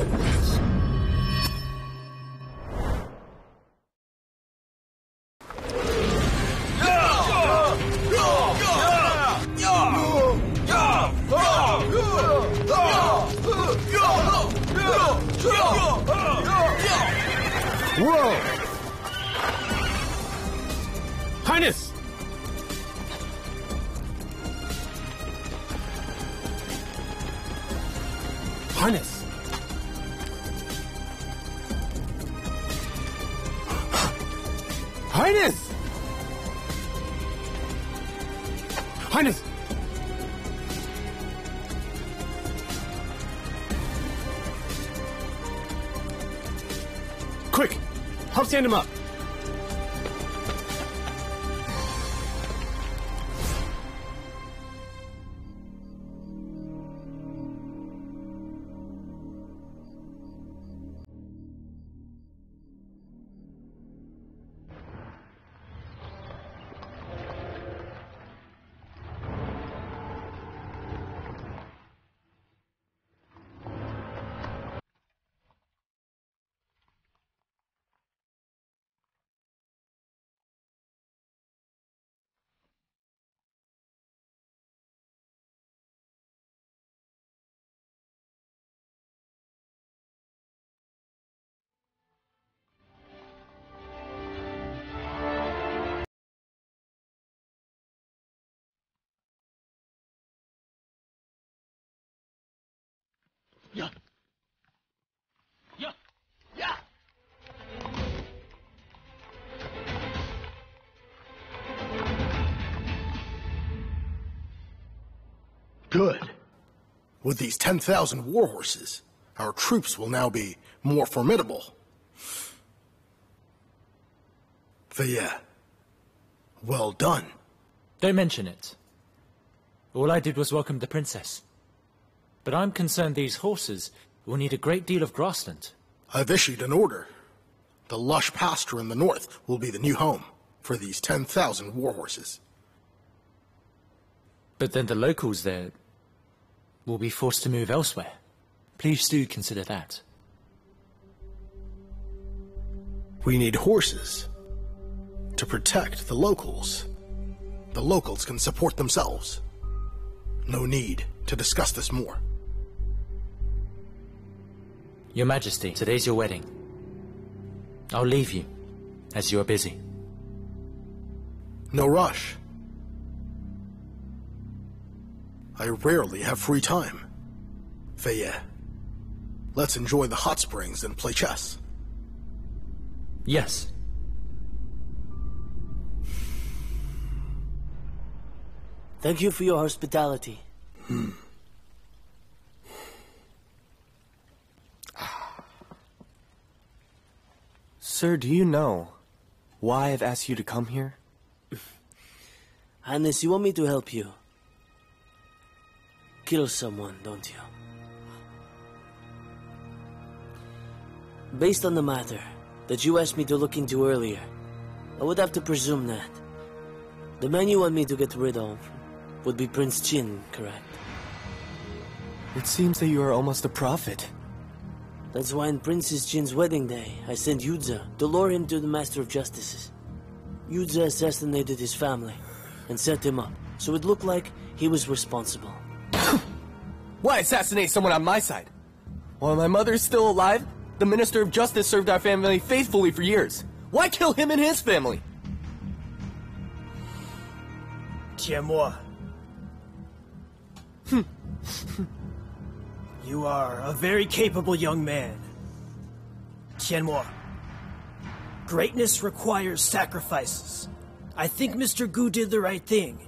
Yes. Good. With these 10,000 war horses, our troops will now be more formidable. Vaya. Well done. Don't mention it. All I did was welcome the princess. But I'm concerned these horses will need a great deal of grassland. I've issued an order. The lush pasture in the north will be the new home for these 10,000 warhorses. But then the locals there will be forced to move elsewhere. Please do consider that. We need horses to protect the locals. The locals can support themselves. No need to discuss this more. Your Majesty, today's your wedding. I'll leave you, as you are busy. No rush. I rarely have free time. Fei Ye, let's enjoy the hot springs and play chess. Yes. Thank you for your hospitality. Hmm. Sir, do you know why I've asked you to come here? Hannes, you want me to help you? Kill someone, don't you? Based on the matter that you asked me to look into earlier, I would have to presume that. The man you want me to get rid of would be Prince Qin, correct? It seems that you are almost a prophet. That's why on Princess Jin's wedding day, I sent Yudza to lure him to the Master of Justices. Yudza assassinated his family and set him up, so it looked like he was responsible. Why assassinate someone on my side? While my mother is still alive, the Minister of Justice served our family faithfully for years. Why kill him and his family? Tianmo. You are a very capable young man. Tianmo. Greatness requires sacrifices. I think Mr. Gu did the right thing.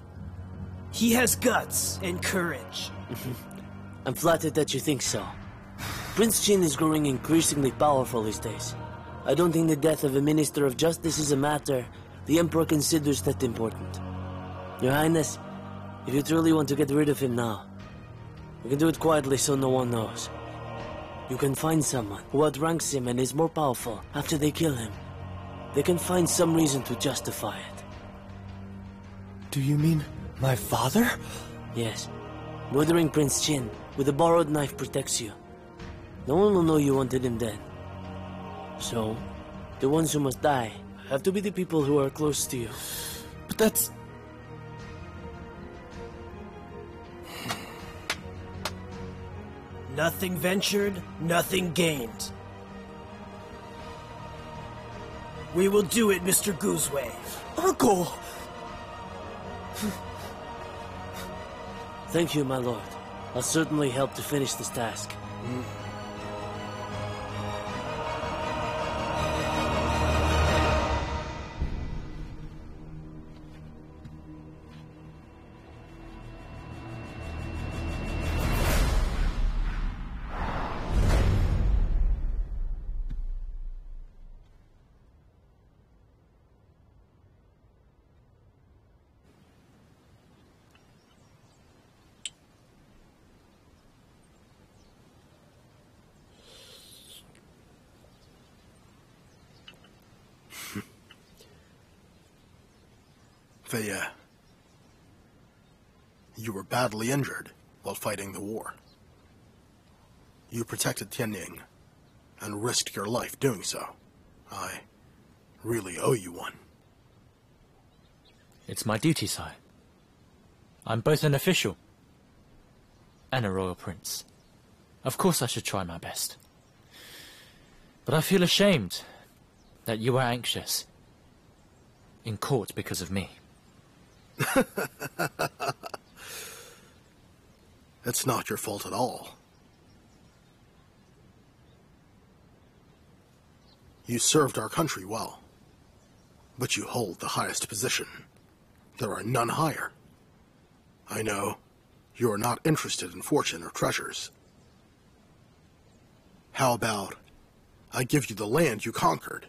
He has guts and courage. I'm flattered that you think so. Prince Qin is growing increasingly powerful these days. I don't think the death of a Minister of Justice is a matter the Emperor considers that important. Your Highness, if you truly want to get rid of him now, you can do it quietly so no one knows. You can find someone who outranks him and is more powerful after they kill him. They can find some reason to justify it. Do you mean my father? Yes. Murdering Prince Qin with a borrowed knife protects you. No one will know you wanted him dead. So, the ones who must die have to be the people who are close to you. But that's... Nothing ventured, nothing gained. We will do it, Mr. Goosewave. Uncle! Thank you, my lord. I'll certainly help to finish this task. Mm. Fei Ye, uh, you were badly injured while fighting the war. You protected Tianning and risked your life doing so. I really owe you one. It's my duty, sire. I'm both an official and a royal prince. Of course I should try my best. But I feel ashamed that you were anxious in court because of me. It's not your fault at all. You served our country well, but you hold the highest position. There are none higher. I know you are not interested in fortune or treasures. How about I give you the land you conquered,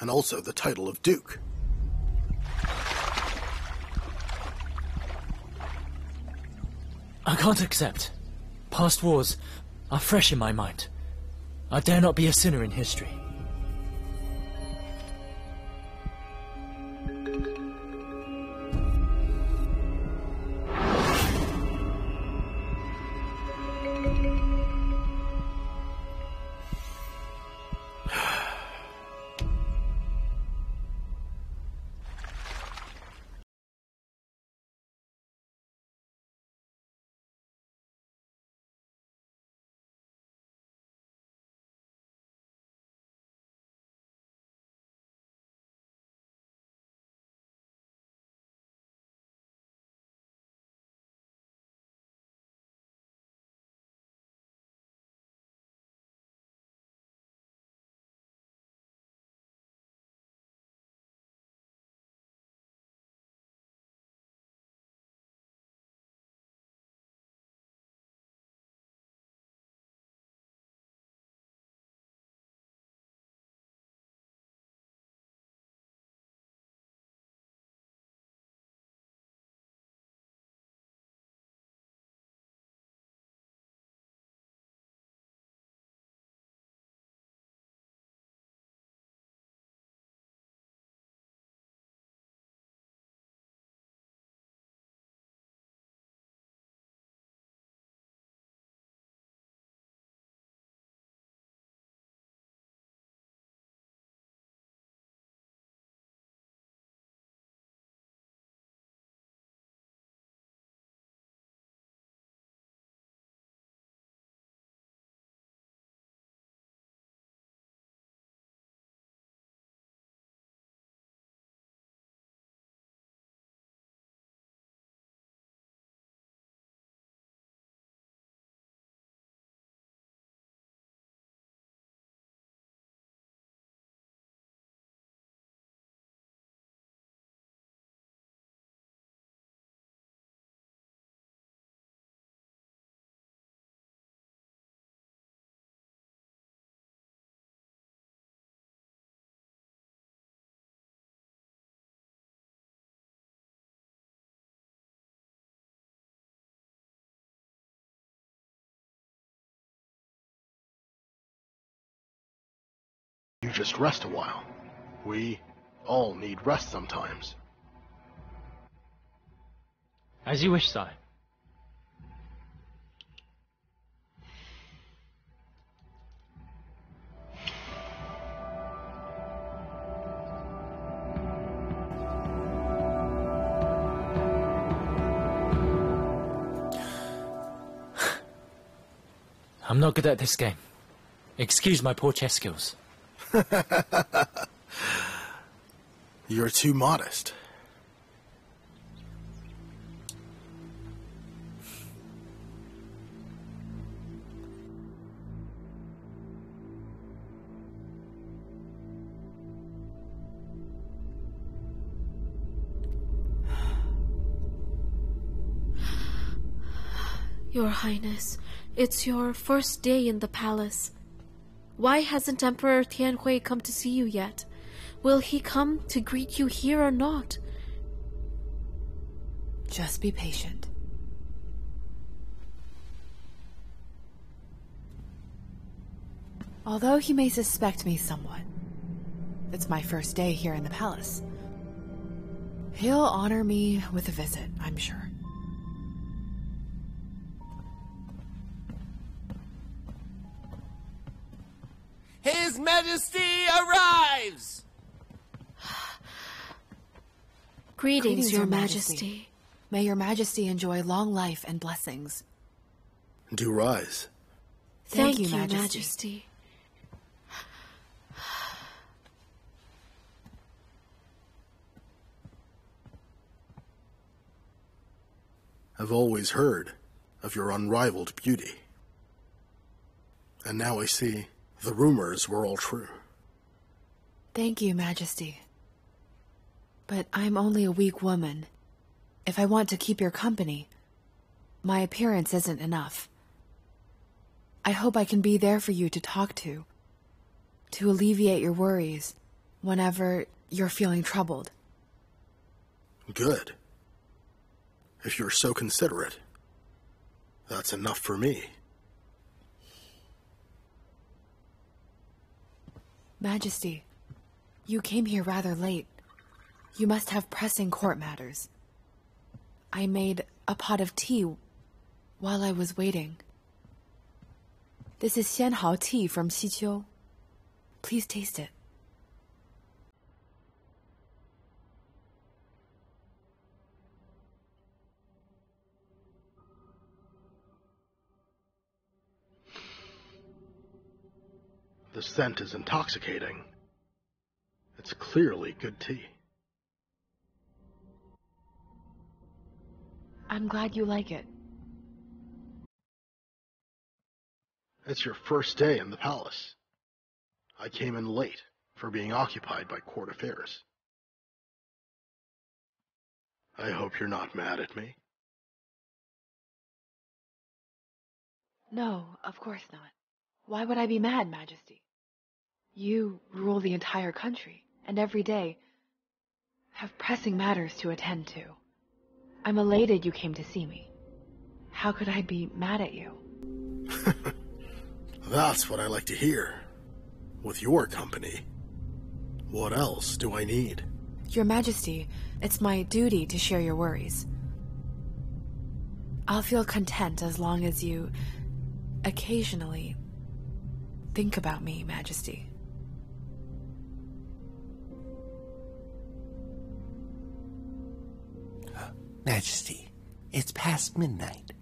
and also the title of Duke? I can't accept. Past wars are fresh in my mind. I dare not be a sinner in history. You just rest a while. We all need rest sometimes. As you wish, Sai. I'm not good at this game. Excuse my poor chess skills. You're too modest. Your Highness, it's your first day in the palace. Why hasn't Emperor Tianhui come to see you yet? Will he come to greet you here or not? Just be patient. Although he may suspect me somewhat, it's my first day here in the palace. He'll honor me with a visit, I'm sure. His Majesty arrives! Greetings, Greetings, Your Your Majesty. Majesty. May your majesty enjoy long life and blessings. Do rise. Thank Thank you, you, Majesty. Majesty. I've always heard of your unrivaled beauty. And now I see the rumors were all true. Thank you, Majesty. But I'm only a weak woman. If I want to keep your company, my appearance isn't enough. I hope I can be there for you to talk to, to alleviate your worries whenever you're feeling troubled. Good. If you're so considerate, that's enough for me. Majesty, you came here rather late. You must have pressing court matters. I made a pot of tea while I was waiting. This is Xianhao tea from Xiqiu. Please taste it. The scent is intoxicating. It's clearly good tea. I'm glad you like it. It's your first day in the palace. I came in late for being occupied by court affairs. I hope you're not mad at me. No, of course not. Why would I be mad, Majesty? You rule the entire country, and every day have pressing matters to attend to. I'm elated you came to see me. How could I be mad at you? That's what I like to hear. With your company. What else do I need? Your Majesty, it's my duty to share your worries. I'll feel content as long as you occasionally think about me, Majesty. Majesty, it's past midnight.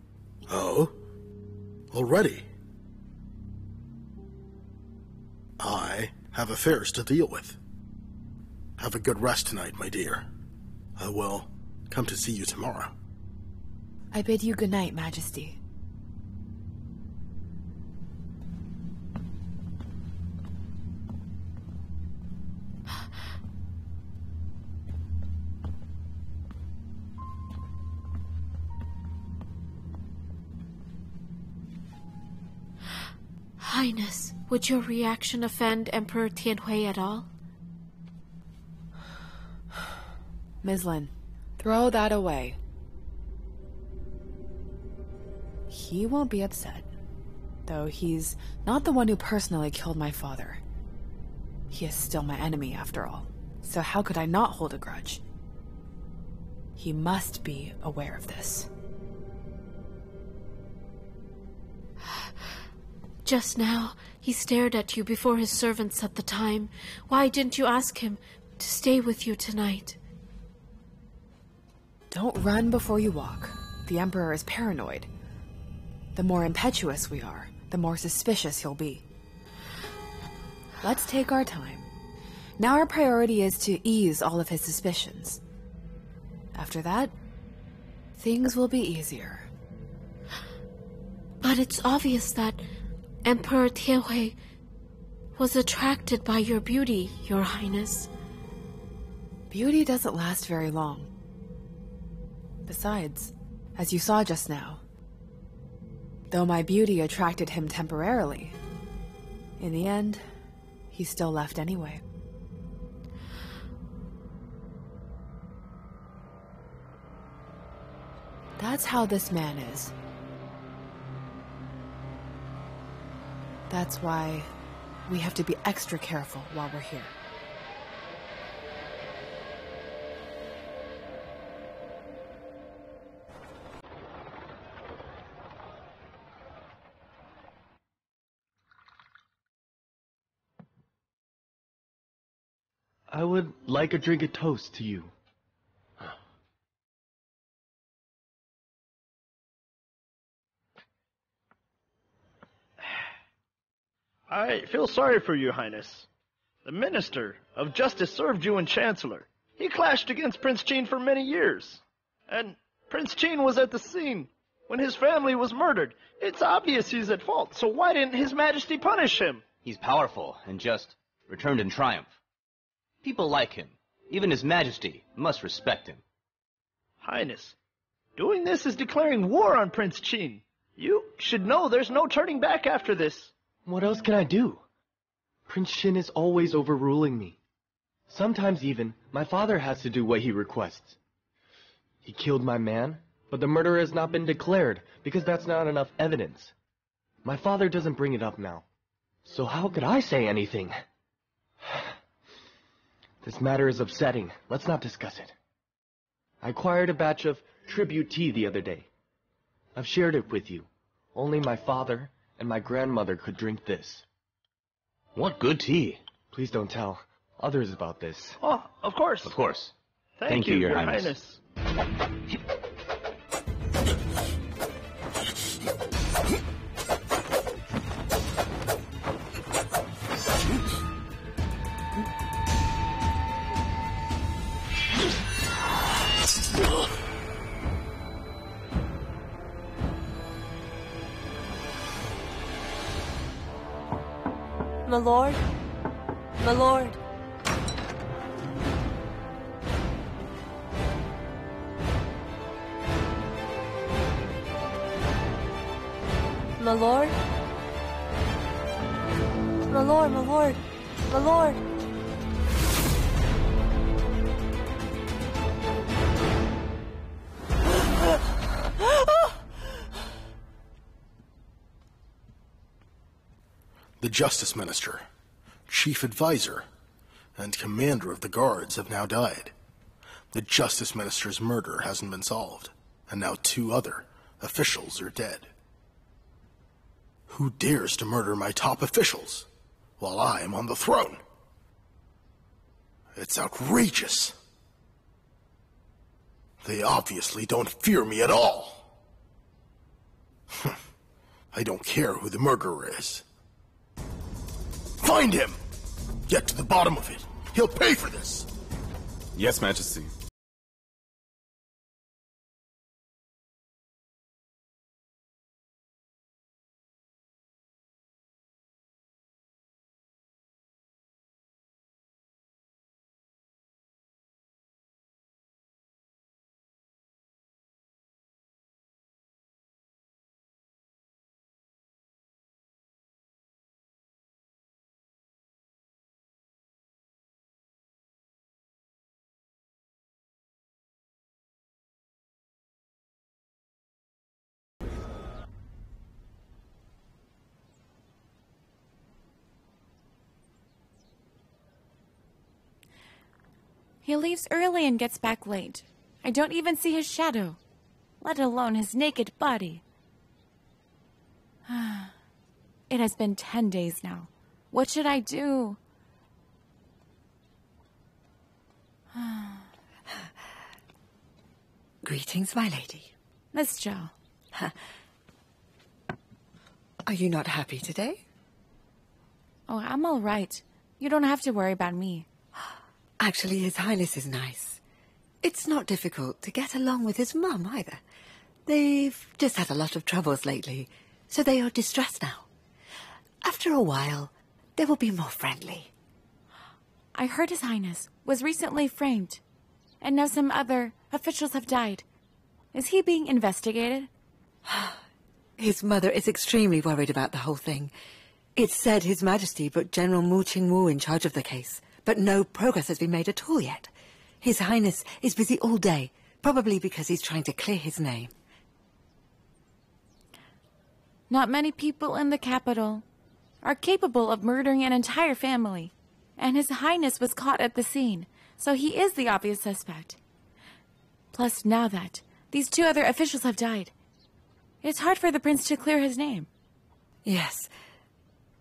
Oh? Already? I have affairs to deal with. Have a good rest tonight, my dear. I will come to see you tomorrow. I bid you good night, Majesty. Highness, would your reaction offend Emperor Tianhui at all? Mislin, throw that away. He won't be upset, though he's not the one who personally killed my father. He is still my enemy, after all, so how could I not hold a grudge? He must be aware of this. Just now, he stared at you before his servants at the time. Why didn't you ask him to stay with you tonight? Don't run before you walk. The Emperor is paranoid. The more impetuous we are, the more suspicious he'll be. Let's take our time. Now our priority is to ease all of his suspicions. After that, things will be easier. But it's obvious that Emperor Tianhui was attracted by your beauty, Your Highness. Beauty doesn't last very long. Besides, as you saw just now, though my beauty attracted him temporarily, in the end, he still left anyway. That's how this man is. That's why we have to be extra careful while we're here. I would like a drink of toast to you. I feel sorry for you, Highness. The Minister of Justice served you in Chancellor. He clashed against Prince Qin for many years. And Prince Qin was at the scene when his family was murdered. It's obvious he's at fault, so why didn't His Majesty punish him? He's powerful and just returned in triumph. People like him. Even His Majesty must respect him. Highness, doing this is declaring war on Prince Qin. You should know there's no turning back after this. What else can I do? Prince Qin is always overruling me. Sometimes even, my father has to do what he requests. He killed my man, but the murder has not been declared, because that's not enough evidence. My father doesn't bring it up now. So how could I say anything? This matter is upsetting. Let's not discuss it. I acquired a batch of tribute tea the other day. I've shared it with you. Only my father and my grandmother could drink this. What good tea. Please don't tell others about this. Oh, of course. Of course. Thank, Thank you, you, Your Your Highness. Highness. Lord? My lord? My lord? My lord, my lord, my lord. Justice Minister, Chief Advisor, and Commander of the Guards have now died. The Justice Minister's murder hasn't been solved, and now two other officials are dead. Who dares to murder my top officials while I am on the throne? It's outrageous. They obviously don't fear me at all. I don't care who the murderer is. Find him! Get to the bottom of it. He'll pay for this. Yes, Majesty. He leaves early and gets back late. I don't even see his shadow, let alone his naked body. it has been ten days now. What should I do? Greetings, my lady. Miss Joe. Are you not happy today? Oh, I'm all right. You don't have to worry about me. Actually, His Highness is nice. It's not difficult to get along with his mum either. They've just had a lot of troubles lately, so they are distressed now. After a while, they will be more friendly. I heard His Highness was recently framed, and now some other officials have died. Is he being investigated? His mother is extremely worried about the whole thing. It's said His Majesty put General Mu Qingwu in charge of the case, but no progress has been made at all yet. His Highness is busy all day, probably because he's trying to clear his name. Not many people in the capital are capable of murdering an entire family, and His Highness was caught at the scene, so he is the obvious suspect. Plus, now that these two other officials have died, it's hard for the prince to clear his name. Yes.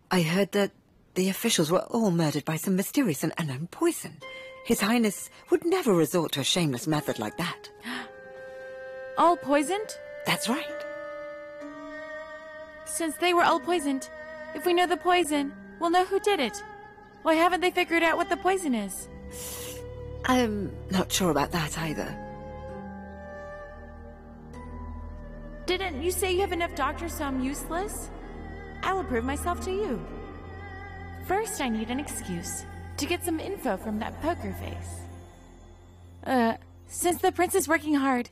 I heard that the officials were all murdered by some mysterious and unknown poison. His Highness would never resort to a shameless method like that. All poisoned? That's right. Since they were all poisoned, if we know the poison, we'll know who did it. Why haven't they figured out what the poison is? I'm not sure about that either. Didn't you say you have enough doctors so I'm useless? I will prove myself to you. First, I need an excuse to get some info from that poker face. Uh, since the prince is working hard,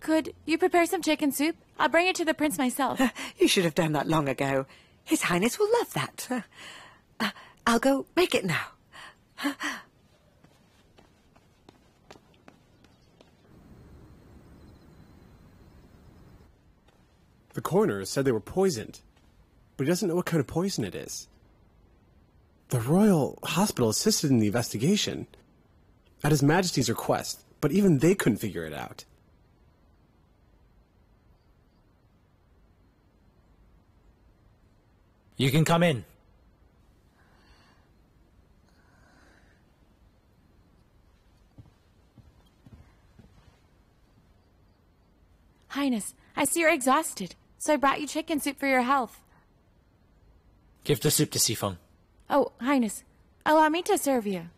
could you prepare some chicken soup? I'll bring it to the prince myself. you should have done that long ago. His Highness will love that. Uh, uh, I'll go make it now. The coroner said they were poisoned, but he doesn't know what kind of poison it is. The Royal Hospital assisted in the investigation at His Majesty's request, but even they couldn't figure it out. You can come in. Highness, I see you're exhausted, so I brought you chicken soup for your health. Give the soup to Sifong. Oh, Highness, allow me to serve you.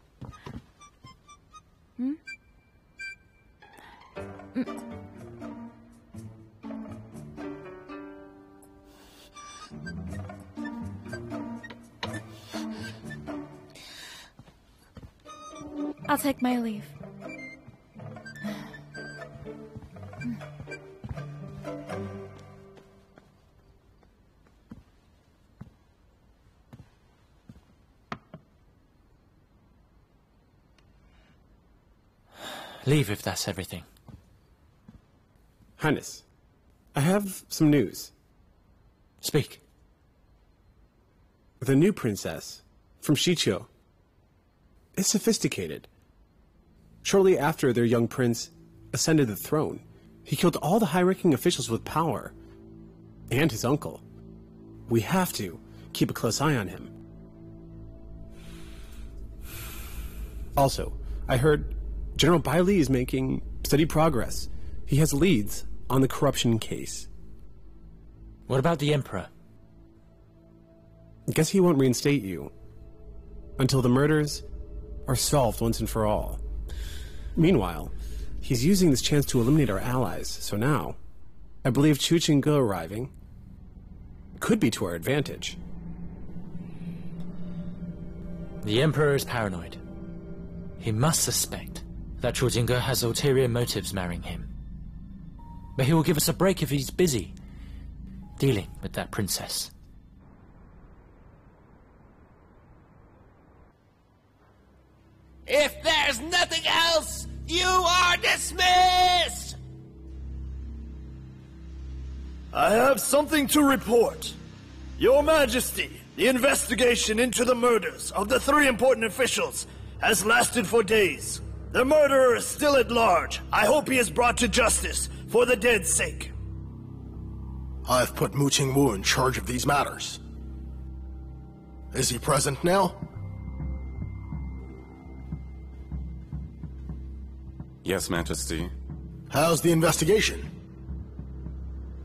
Hmm? Mm. I'll take my leave. Leave if that's everything. Highness, I have some news. Speak. The new princess from Xiqiu is sophisticated. Shortly after their young prince ascended the throne, he killed all the high-ranking officials with power. And his uncle. We have to keep a close eye on him. Also, I heard General Bailey is making steady progress. He has leads on the corruption case. What about the Emperor? Guess he won't reinstate you until the murders are solved once and for all. Meanwhile, he's using this chance to eliminate our allies, so now, I believe Chu Ching arriving could be to our advantage. The Emperor is paranoid. He must suspect that Chu has ulterior motives marrying him. But he will give us a break if he's busy dealing with that princess. If there's nothing else, you are dismissed! I have something to report. Your Majesty, the investigation into the murders of the three important officials has lasted for days. The murderer is still at large. I hope he is brought to justice for the dead's sake. I've put Mu Qingwu in charge of these matters. Is he present now? Yes, Majesty. How's the investigation?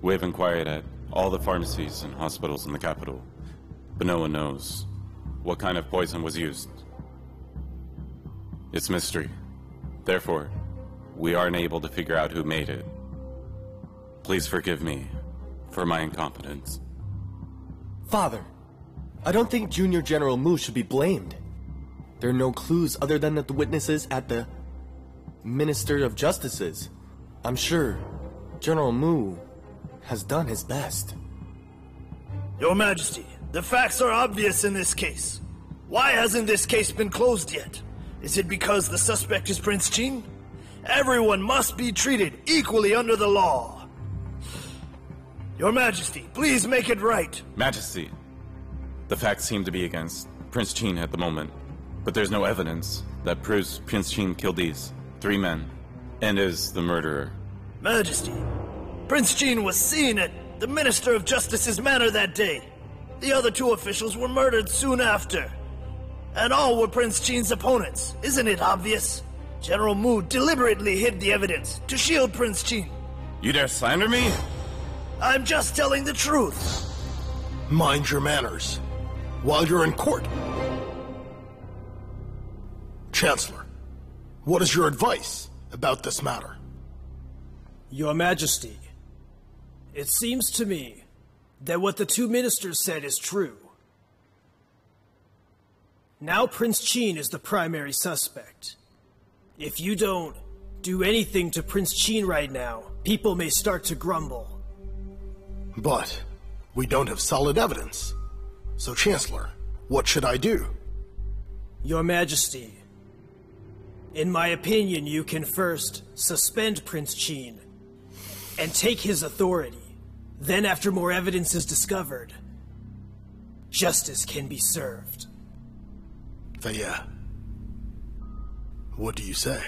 We've inquired at all the pharmacies and hospitals in the capital, but no one knows what kind of poison was used. It's mystery. Therefore, we aren't able to figure out who made it. Please forgive me for my incompetence. Father, I don't think Junior General Mu should be blamed. There are no clues other than that the witnesses at the Minister of Justice's. I'm sure General Mu has done his best. Your Majesty, the facts are obvious in this case. Why hasn't this case been closed yet? Is it because the suspect is Prince Qin? Everyone must be treated equally under the law. Your Majesty, please make it right. Majesty, the facts seem to be against Prince Qin at the moment, but there's no evidence that proves Prince Qin killed these three men and is the murderer. Majesty, Prince Qin was seen at the Minister of Justice's manor that day. The other two officials were murdered soon after. And all were Prince Qin's opponents. Isn't it obvious? General Mu deliberately hid the evidence to shield Prince Qin. You dare slander me? I'm just telling the truth. Mind your manners while you're in court. Chancellor, what is your advice about this matter? Your Majesty, it seems to me that what the two ministers said is true. Now Prince Qin is the primary suspect. If you don't do anything to Prince Qin right now, people may start to grumble. But we don't have solid evidence. So, Chancellor, what should I do? Your Majesty, in my opinion, you can first suspend Prince Qin and take his authority. Then, after more evidence is discovered, justice can be served. Fei Ye, what do you say?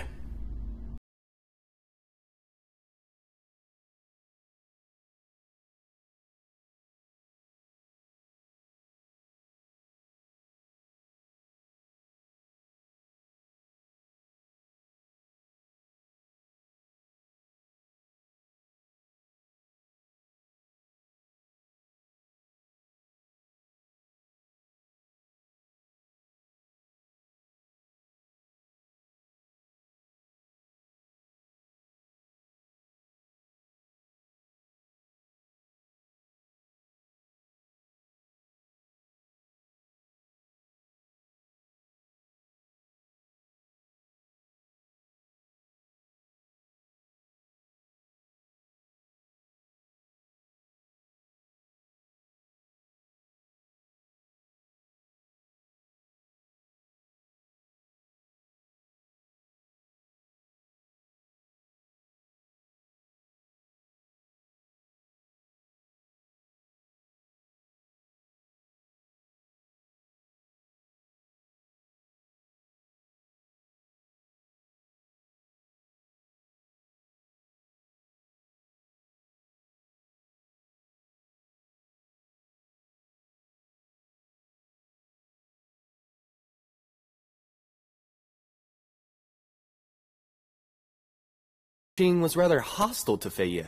Qin was rather hostile to Fei Ye.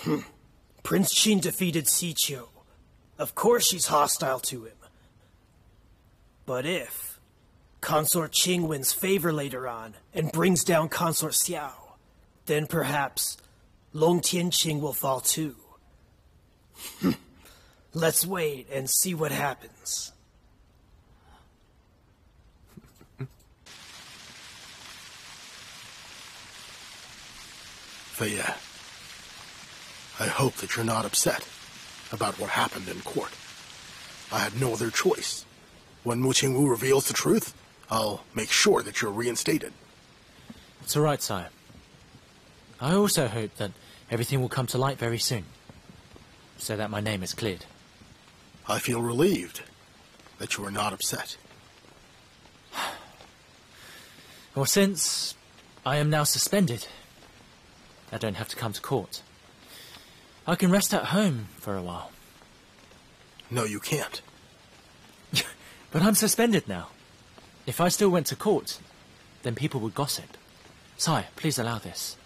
Hmm. Prince Qin defeated Si Xiqiu. Of course she's hostile to him. But if Consort Qing wins favor later on and brings down Consort Xiao, then perhaps Long Tian Tianqing will fall too. Let's wait and see what happens. Fei Ye, I hope that you're not upset about what happened in court. I had no other choice. When Mu Qingwu reveals the truth, I'll make sure that you're reinstated. It's all right, sire. I also hope that everything will come to light very soon, so that my name is cleared. I feel relieved that you are not upset. Well, since I am now suspended, I don't have to come to court. I can rest at home for a while. No, you can't. But I'm suspended now. If I still went to court, then people would gossip. Sire, please allow this.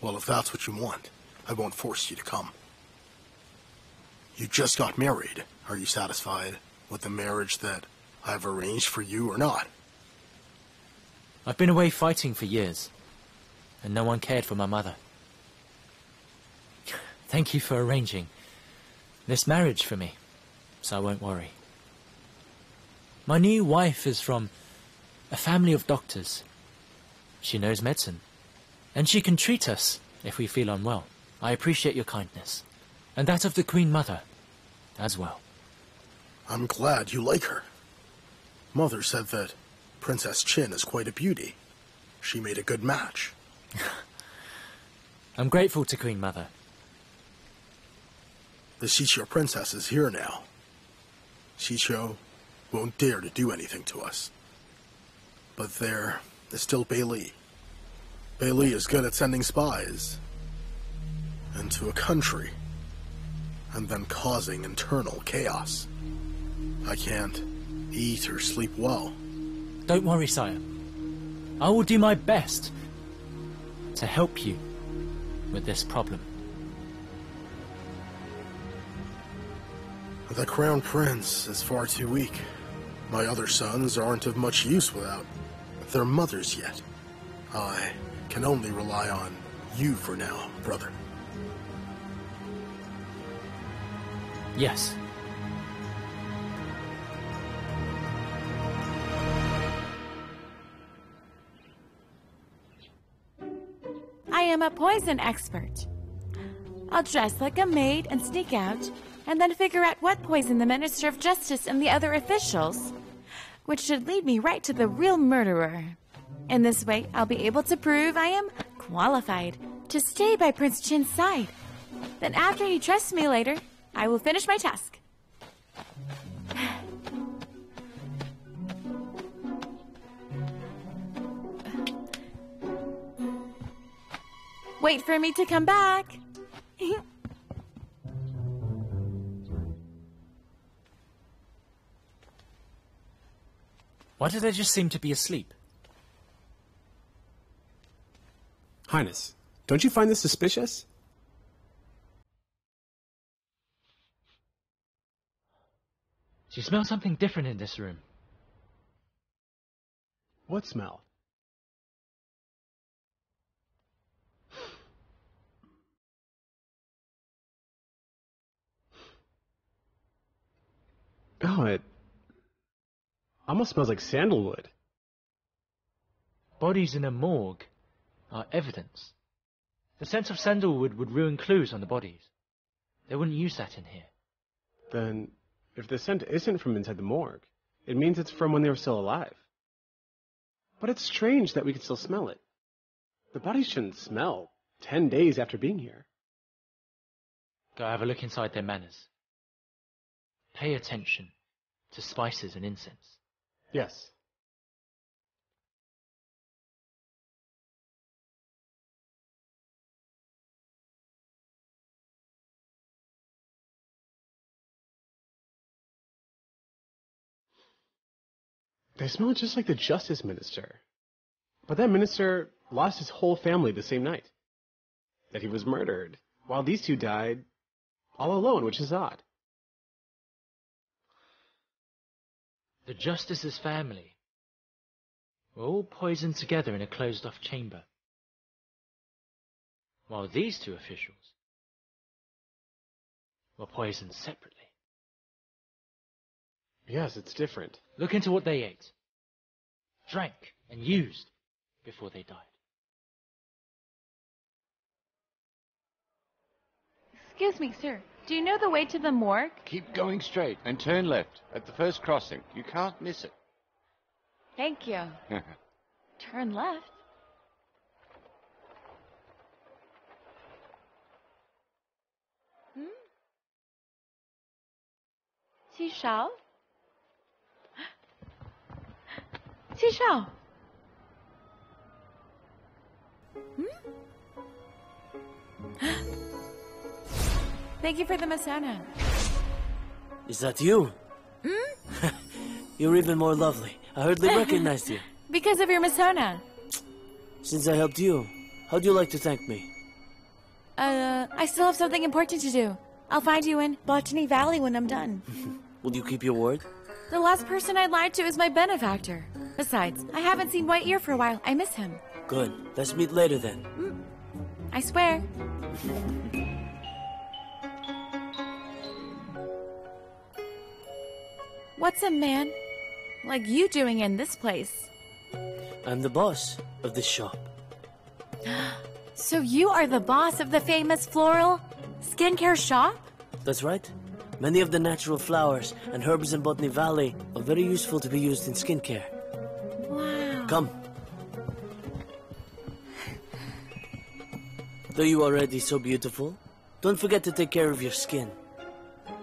Well, if that's what you want, I won't force you to come. You just got married. Are you satisfied with the marriage that I've arranged for you or not? I've been away fighting for years, and no one cared for my mother. Thank you for arranging this marriage for me, so I won't worry. My new wife is from a family of doctors. She knows medicine, and she can treat us if we feel unwell. I appreciate your kindness, and that of the Queen Mother as well. I'm glad you like her. Mother said that Princess Qin is quite a beauty. She made a good match. I'm grateful to Queen Mother. The Xiqiu princess is here now. Xiqiu won't dare to do anything to us. But there is still Beili. Beili is good at sending spies into a country and then causing internal chaos. I can't eat or sleep well. Don't worry, sire. I will do my best to help you with this problem. The Crown Prince is far too weak. My other sons aren't of much use without their mothers yet. I can only rely on you for now, brother. Yes. I am a poison expert. I'll dress like a maid and sneak out, and then figure out what poison the Minister of Justice and the other officials, which should lead me right to the real murderer. In this way, I'll be able to prove I am qualified to stay by Prince Qin's side. Then, after he trusts me later, I will finish my task. Wait for me to come back. Why do they just seem to be asleep? Highness, don't you find this suspicious? Do you smell something different in this room? What smell? Oh, it almost smells like sandalwood. Bodies in a morgue are evidence. The scent of sandalwood would ruin clues on the bodies. They wouldn't use that in here. Then, if the scent isn't from inside the morgue, it means it's from when they were still alive. But it's strange that we can still smell it. The bodies shouldn't smell ten days after being here. Go have a look inside their manners. Pay attention to spices and incense. Yes. They smell just like the justice minister. But that minister lost his whole family the same night. That he was murdered, while these two died all alone, which is odd. The Justice's family were all poisoned together in a closed off chamber. While these two officials were poisoned separately. Yes, it's different. Look into what they ate, drank, and used before they died. Excuse me, sir. Do you know the way to the morgue? Keep going straight and turn left at the first crossing. You can't miss it. Thank you. turn left? Hmm? Seashell? Shao. Hmm? Thank you for the masana. Is that you? Hmm? You're even more lovely. I hardly recognized you. Because of your masona. Since I helped you, how'd you like to thank me? Uh, I still have something important to do. I'll find you in Botany Valley when I'm done. Will you keep your word? The last person I lied to is my benefactor. Besides, I haven't seen White Ear for a while. I miss him. Good. Let's meet later then. I swear. What's a man like you doing in this place? I'm the boss of this shop. So you are the boss of the famous floral skincare shop? That's right. Many of the natural flowers and herbs in Botany Valley are very useful to be used in skincare. Wow. Come. Though you are already so beautiful, don't forget to take care of your skin.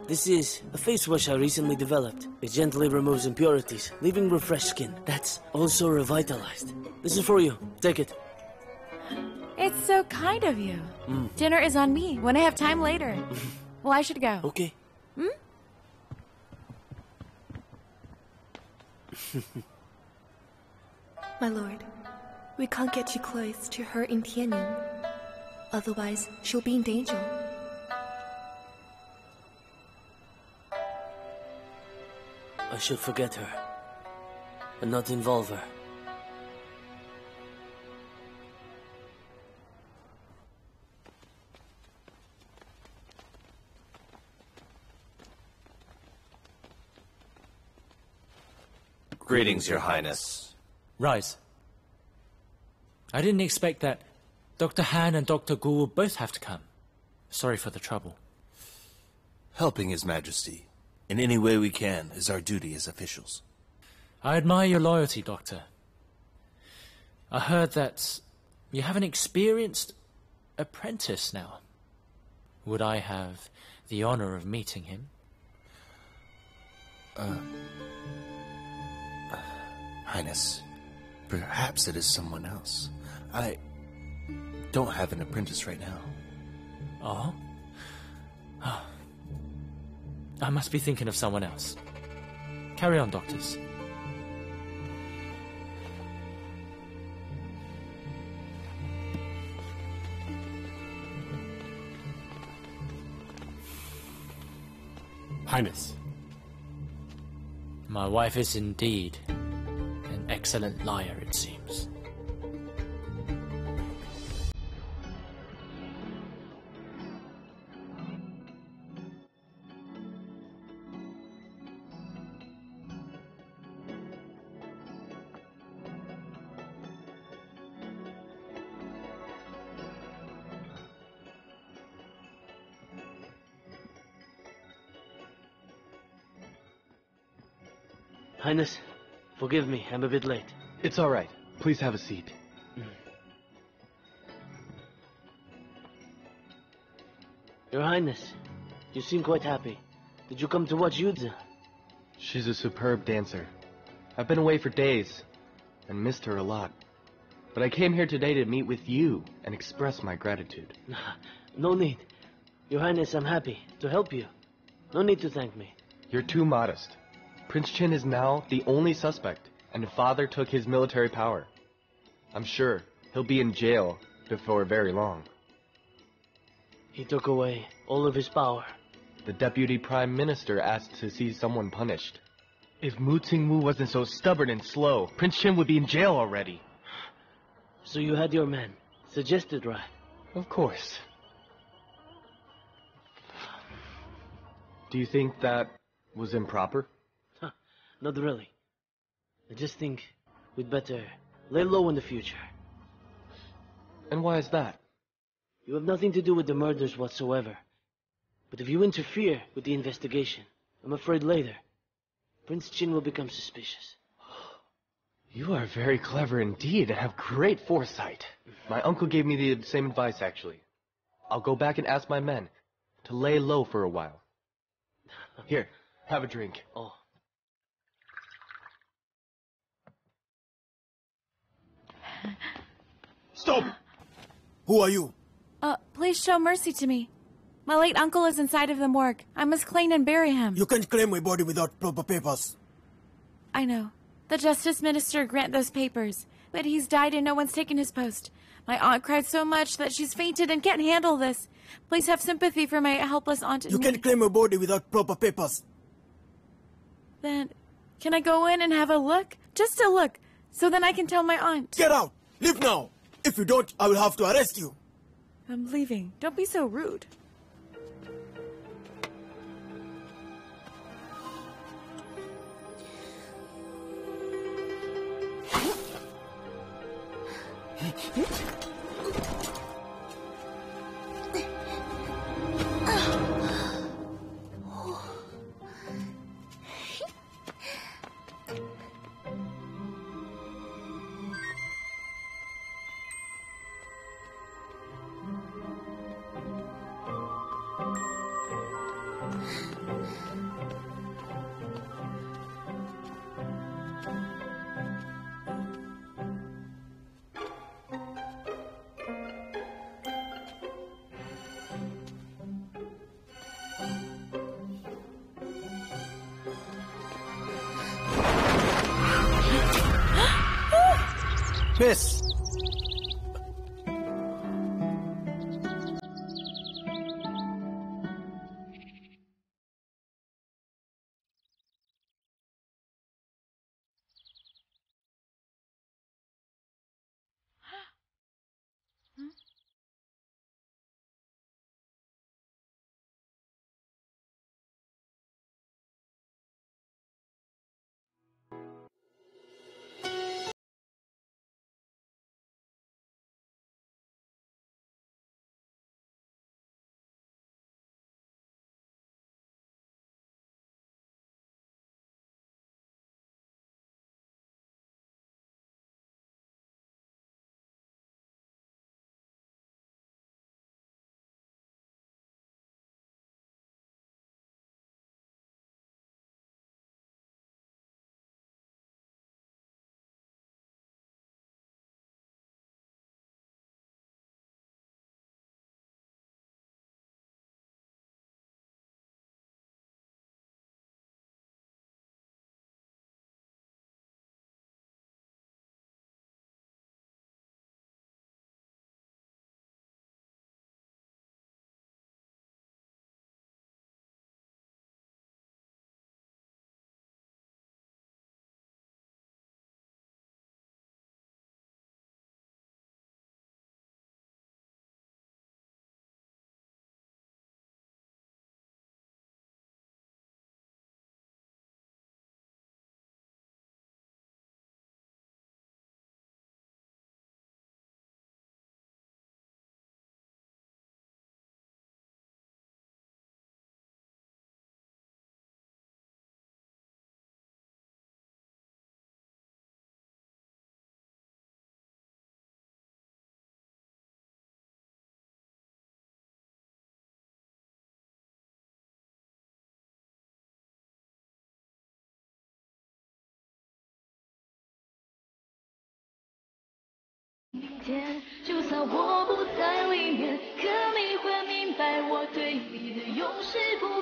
This is a face wash I recently developed. It gently removes impurities, leaving refreshed skin that's also revitalized. This is for you. Take it. It's so kind of you. Mm. Dinner is on me when I have time later. well, I should go. Okay. Hmm? My lord, we can't get too close to her in Tianning. Otherwise, she'll be in danger. I should forget her and not involve her. Greetings, Your Highness. Rise. I didn't expect that Dr. Han and Dr. Gu will both have to come. Sorry for the trouble. Helping His Majesty in any way we can is our duty as officials. I admire your loyalty, Doctor. I heard that you have an experienced apprentice now. Would I have the honor of meeting him? Uh, Highness, perhaps it is someone else. I don't have an apprentice right now. Oh? Oh. I must be thinking of someone else. Carry on, doctors. Highness. My wife is indeed an excellent liar, it seems. Forgive me, I'm a bit late. It's all right. Please have a seat. Mm. Your Highness, you seem quite happy. Did you come to watch Yudza? She's a superb dancer. I've been away for days and missed her a lot. But I came here today to meet with you and express my gratitude. No need. Your Highness, I'm happy to help you. No need to thank me. You're too modest. Prince Qin is now the only suspect, and father took his military power. I'm sure he'll be in jail before very long. He took away all of his power. The deputy prime minister asked to see someone punished. If Mu Qingwu wasn't so stubborn and slow, Prince Qin would be in jail already. So you had your men. Suggested right. Of course. Do you think that was improper? Not really. I just think we'd better lay low in the future. And why is that? You have nothing to do with the murders whatsoever. But if you interfere with the investigation, I'm afraid later, Prince Qin will become suspicious. You are very clever indeed and have great foresight. My uncle gave me the same advice, actually. I'll go back and ask my men to lay low for a while. Here, have a drink. Oh. Stop! Who are you? Uh, please show mercy to me. My late uncle is inside of the morgue. I must clean and bury him. You can't claim my body without proper papers. I know. The justice minister grant those papers, but he's died and no one's taken his post. My aunt cried so much that she's fainted and can't handle this. Please have sympathy for my helpless aunt You can't me. claim a body without proper papers. Then, can I go in and have a look? Just a look. So then I can tell my aunt. Get out! Leave now! If you don't, I will have to arrest you. I'm leaving. Don't be so rude. 就算我不在里面可你会明白我对你的永世不